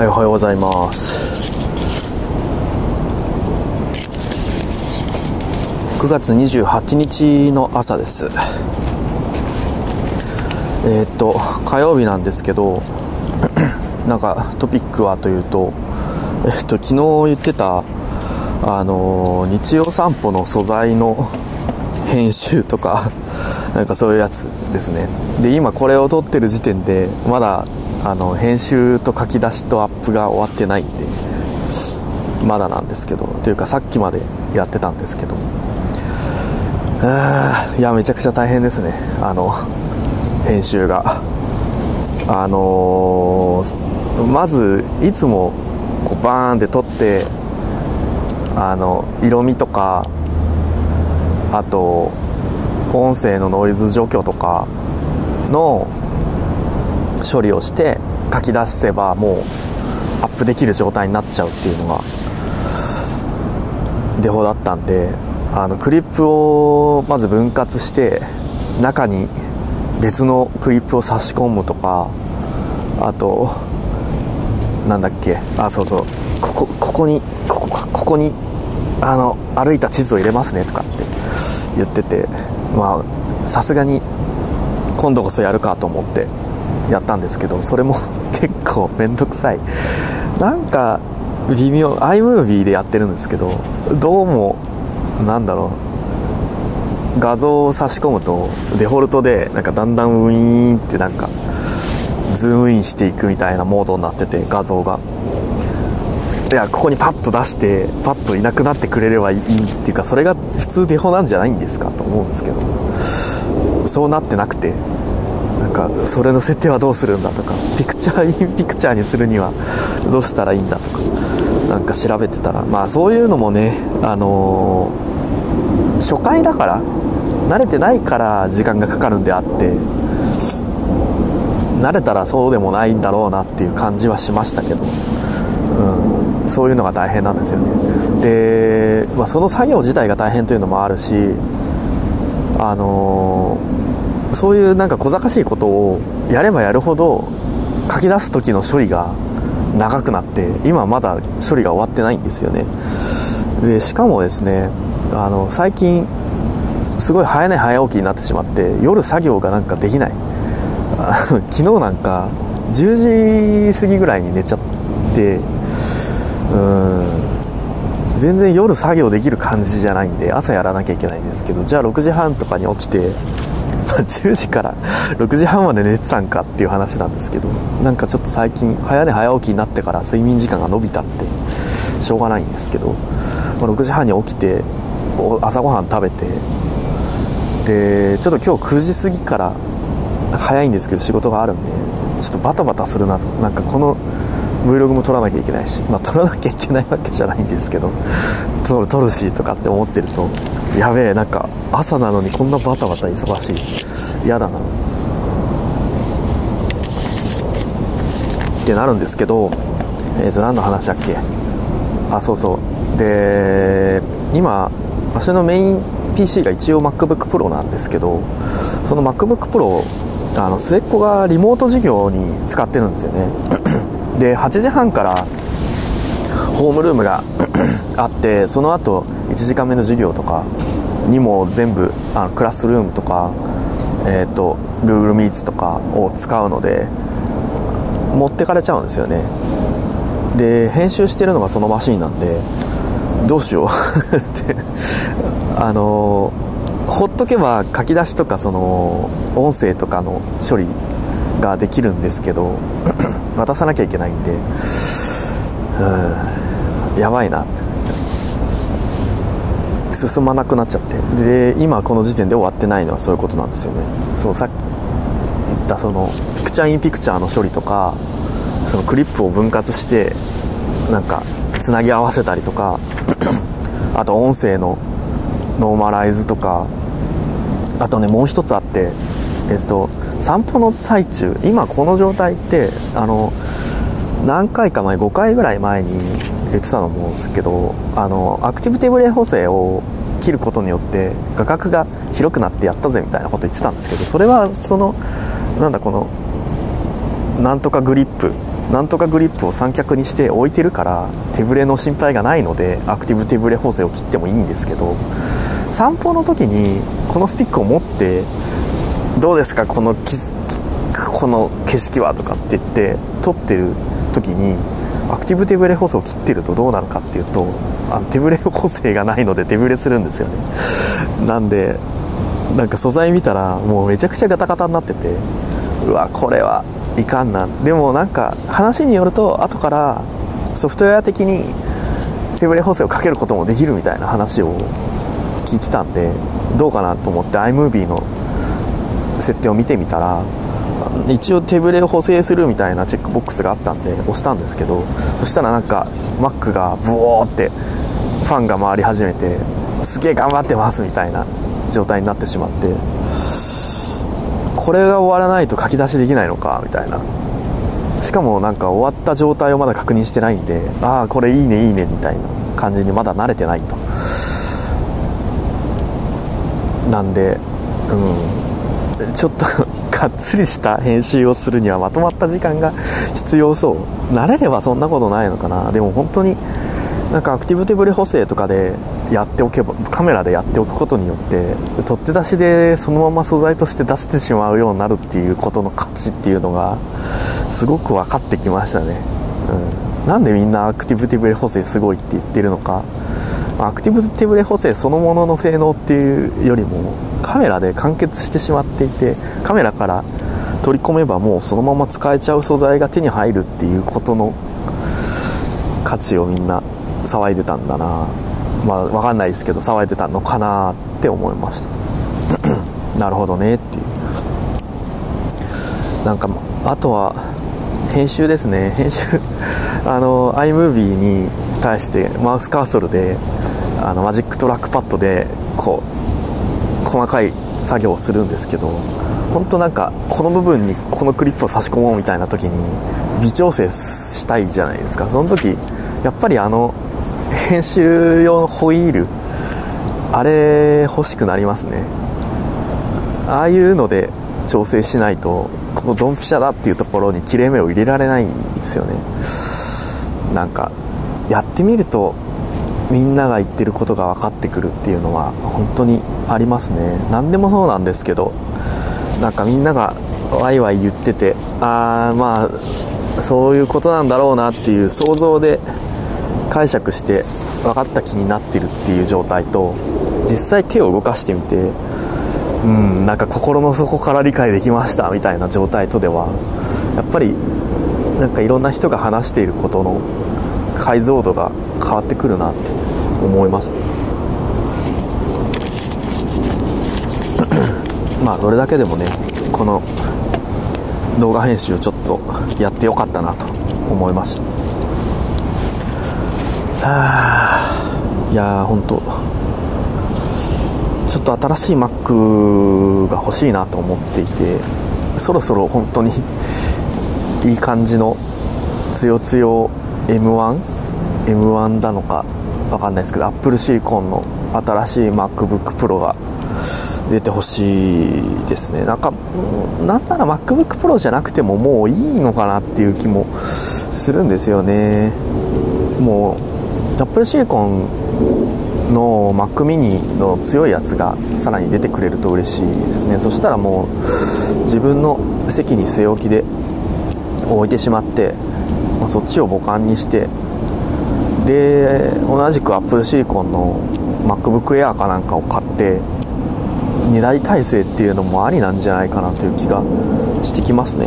はい、おはようございます。9月28日の朝です。えーっと、火曜日なんですけど、なんかトピックはというと、えーっと、昨日言ってた、あのー日曜散歩の素材の編集とか、なんかそういうやつですね。で、今これを撮ってる時点で、まだ、あの、編集と書き出しとアップが終わってないんで、まだなんですけど、というかさっきまでやってたんですけど、あーいや、めちゃくちゃ大変ですね。あの、編集が。あのーまず、いつも、こう、バーンって撮って、あの、色味とか、あと、音声のノイズ除去とかの処理をして書き出せばもうアップできる状態になっちゃうっていうのがデフォだったんであのクリップをまず分割して中に別のクリップを差し込むとかあとなんだっけあそうそうここここにここここにあの歩いた地図を入れますねとかって言っててまあさすがに今度こそやるかと思ってやったんですけどそれも 結構面倒くさい。なんか微妙 iMovie でやってるんですけどどうもなんだろう画像を差し込むとデフォルトでなんかだんだんウィーンってなんかズームインしていくみたいなモードになってて画像が。いやここにパッと出してパッといなくなってくれればいいっていうかそれが普通デフォなんじゃないんですかと思うんですけどそうなってなくて。かそれの設定はどうするんだとかピクチャーインピクチャーにするにはどうしたらいいんだとかなんか調べてたらまあそういうのもねあのー初回だから慣れてないから時間がかかるんであって慣れたらそうでもないんだろうなっていう感じはしましたけど、うん、そういうのが大変なんですよね。で、まあ、その作業自体が大変というのもあるしあのーそういうなんか小賢しいことをやればやるほど書き出す時の処理が長くなって今まだ処理が終わってないんですよね。でしかもですねあの最近すごい早寝早起きになってしまって夜作業がなんかできない。昨日なんか10時過ぎぐらいに寝ちゃってうん。全然夜作業できる感じじゃないんで朝やらなきゃいけないんですけどじゃあ6時半とかに起きて、まあ、10時から6時半まで寝てたんかっていう話なんですけどなんかちょっと最近早寝早起きになってから睡眠時間が伸びたってしょうがないんですけど、まあ、6時半に起きて朝ごはん食べてでちょっと今日9時過ぎから早いんですけど仕事があるんでちょっとバタバタするなと。なんかこの Vlog も撮らなきゃいけないし、まあ、撮らなきゃいけないわけじゃないんですけど撮る撮るしとかって思ってるとやべえなんか朝なのにこんなバタバタ忙しい。嫌だな。ってなるんですけどえっ、と何の話だっけ？あそうそう。で今私のメイン PC が一応 MacBookPro なんですけどその MacBookPro あの末っ子がリモート授業に使ってるんですよね。で8時半からホームルームが あってその後1時間目の授業とかにも全部あクラスルームとか、えー、と Google Meets とかを使うので持ってかれちゃうんですよね。で編集してるのがそのマシンなんでどうしよう。ってあのほっとけば書き出しとかその音声とかの処理ができるんですけど渡さなきゃいけないんでうんやばいなって。進まなくなっちゃって。で今この時点で終わってないのはそういうことなんですよね。そうさっき言ったそのピクチャーインピクチャーの処理とかそのクリップを分割してなんかつなぎ合わせたりとか あと音声のノーマライズとかあとねもう一つあってえっと散歩の最中今この状態ってあの何回か前5回ぐらい前に言ってたと思うんですけどあのアクティブテーブル補正を切ることによって画角が広くなってやったぜみたいなこと言ってたんですけどそれはそのなんだこのなんとかグリップなんとかグリップを三脚にして置いてるから手ぶれの心配がないのでアクティブ手ぶれ補正を切ってもいいんですけど散歩の時にこのスティックを持ってどうですかこのこの景色はとかって言って撮ってる時にアクティブ手ブレ補正を切ってるとどうなるかっていうとあの手ブレ補正がないので手ブレするんですよね。なんでなんか素材見たらもうめちゃくちゃガタガタになっててうわこれはいかんな。でもなんか話によると後からソフトウェア的に手ブレ補正をかけることもできるみたいな話を聞いてたんでどうかなと思って iMovie の設定を見てみたら一応手ぶれを補正するみたいなチェックボックスがあったんで押したんですけどそしたらなんか Mac がブオーってファンが回り始めてすげえ頑張ってますみたいな状態になってしまってこれが終わらないと書き出しできないのかみたいな。しかもなんか終わった状態をまだ確認してないんでああこれいいねいいねみたいな感じにまだ慣れてないと。なんでうん。ちょっと がっつりした編集をするにはまとまった時間が必要そう。慣れればそんなことないのかな。でも本当になんかアクティブ手ブレ補正とかでやっておけばカメラでやっておくことによって取って出しでそのまま素材として出せてしまうようになるっていうことの価値っていうのがすごく分かってきましたね、うん、なんでみんなアクティブ手ブレ補正すごいって言ってるのか。アクティブ手ブレ補正そのものの性能っていうよりもカメラで完結してしまっていてカメラから取り込めばもうそのまま使えちゃう素材が手に入るっていうことの価値をみんな騒いでたんだな。まあ分かんないですけど騒いでたのかなって思いました。なるほどねっていう。なんかあとは編集ですね。編集。あの iMovie に対してマウスカーソルであのマジックトラックパッドでこう細かい作業をするんですけど本当なんかこの部分にこのクリップを差し込もうみたいな時に微調整したいじゃないですか。その時やっぱりあの編集用のホイールあれ欲しくなりますね。ああいうので調整しないとこのドンピシャだっていうところに切れ目を入れられないんですよね。なんかやってみるとみんなが言ってることが分かってくるっていうのは本当にありますね。何でもそうなんですけどなんかみんながワイワイ言っててああまあそういうことなんだろうなっていう想像で解釈して分かった気になってるっていう状態と実際手を動かしてみてうんなんか心の底から理解できましたみたいな状態とではやっぱりなんかいろんな人が話していることの解像度が変わってくるなって思います。まあどれだけでもねこの動画編集ちょっとやってよかったなと思いましたはいやー本当ちょっと新しい Mac が欲しいなと思っていてそろそろ本当にいい感じのつよつよ M1M1 なのか分かんないですけど Apple シリコンの新しい MacBookPro が出てほしいですね。なんかなんなら MacBookPro じゃなくてももういいのかなっていう気もするんですよね。もう Apple シリコンの Mac mini の強いやつがさらに出てくれると嬉しいですね。そしたらもう自分の席に据え置きで置いてしまってま、そっちを母艦にしてで同じく Apple シリコンの MacBook Air かなんかを買って2台体制っていうのもありなんじゃないかなという気がしてきますね、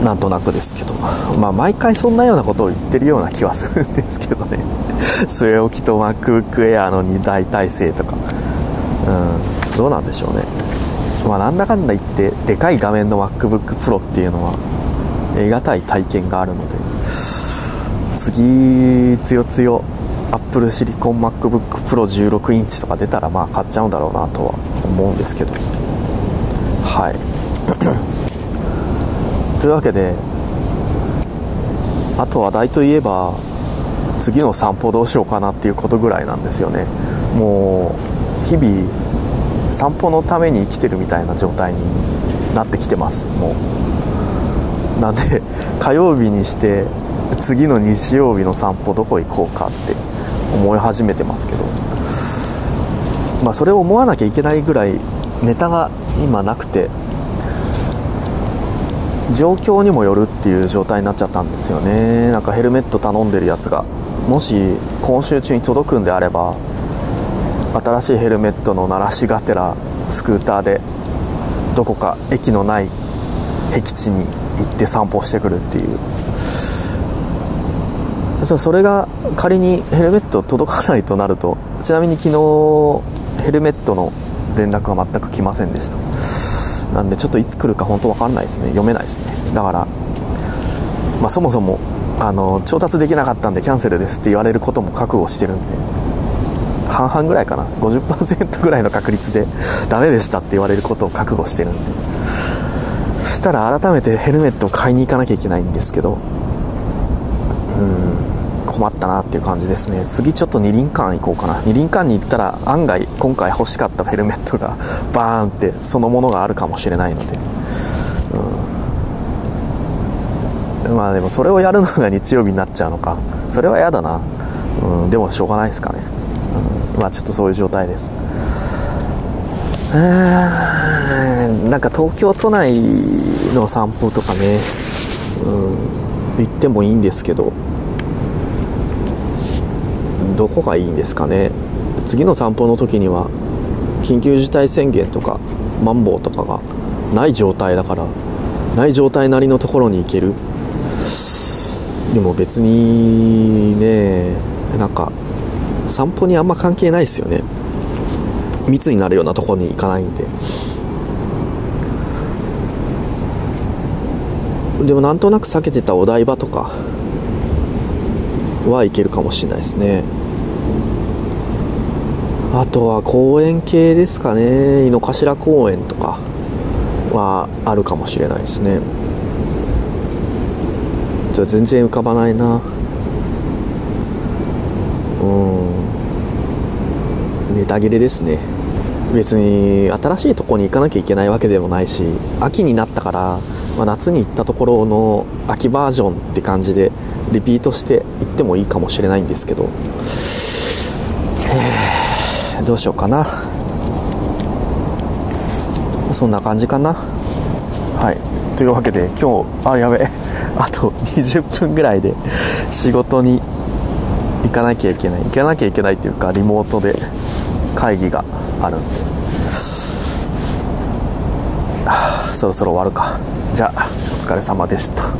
うん、なんとなくですけど。まあ毎回そんなようなことを言ってるような気はするんですけどね。据え置きと MacBook Air の2台体制とか。うん。どうなんでしょうね。まあ、なんだかんだ言ってでかい画面の MacBookPro っていうのは得難い体験があるので次つよつよ Apple シリコン MacBookPro16 インチとか出たらまあ買っちゃうんだろうなとは思うんですけどはい。というわけであと話題といえば次の散歩どうしようかなっていうことぐらいなんですよね。もう日々散歩のために生きてるみたいな状態になってきてますもう。なんで火曜日にして次の日曜日の散歩どこ行こうかって思い始めてますけど。まあそれを思わなきゃいけないぐらいネタが今なくて状況にもよるっていう状態になっちゃったんですよね。なんかヘルメット頼んでるやつがもし今週中に届くんであれば新しいヘルメットの鳴らしがてらスクーターでどこか駅のない僻地に行って散歩してくるっていう。それが仮にヘルメット届かないとなるとちなみに昨日ヘルメットの連絡は全く来ませんでした。なんでちょっといつ来るか本当分かんないですね。読めないですね。だから、まあ、そもそもあの調達できなかったんでキャンセルですって言われることも覚悟してるんで半々ぐらいかな。50%ぐらいの確率でダメでしたって言われることを覚悟してるんで。したら改めてヘルメットを買いに行かなきゃいけないんですけどうん困ったなっていう感じですね。次ちょっと二輪館行こうかな。二輪館に行ったら案外今回欲しかったヘルメットがバーンってそのものがあるかもしれないので、うん、まあでもそれをやるのが日曜日になっちゃうのか。それは嫌だな、うん、でもしょうがないですかね、うん、まあちょっとそういう状態です。なんか東京都内の散歩とかね、うん、行ってもいいんですけどどこがいいんですかね。次の散歩の時には緊急事態宣言とかマンボウとかがない状態だからない状態なりのところに行ける。でも別にねなんか散歩にあんま関係ないですよね。密になるようなところに行かないんで。でもなんとなく避けてたお台場とかはいけるかもしれないですね。あとは公園系ですかね。井の頭公園とかはあるかもしれないですね。じゃあ全然浮かばないな。うん。ネタ切れですね。別に新しいとこに行かなきゃいけないわけでもないし秋になったから、まあ、夏に行ったところの秋バージョンって感じでリピートして行ってもいいかもしれないんですけど。どうしようかな。そんな感じかな。はい。というわけで今日あやべ。え あと20分ぐらいで仕事に行かなきゃいけない。行かなきゃいけないっていうかリモートで会議があるんで。そろそろ終わるか。じゃあお疲れ様でした。